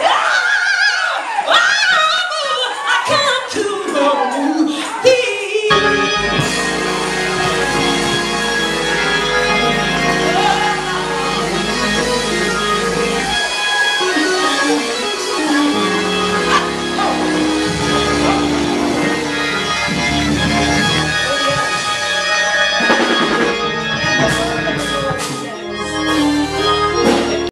Yeah.